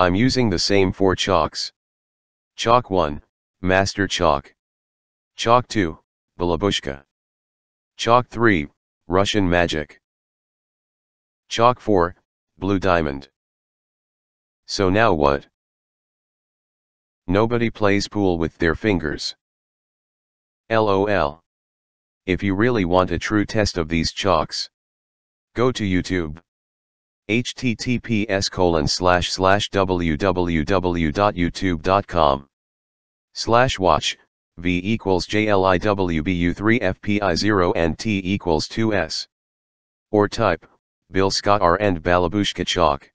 I'm using the same four chalks. Chalk 1, Master Chalk. Chalk 2, Balabushka. Chalk 3, Russian Magic. Chalk 4, Blue Diamond. So now what? Nobody plays pool with their fingers. LOL. If you really want a true test of these chalks, go to YouTube https colon slash slash www.youtube.com slash watch v equals jliwbu3 fpi 0 and t equals 2s or type bill Skar and balabushka chalk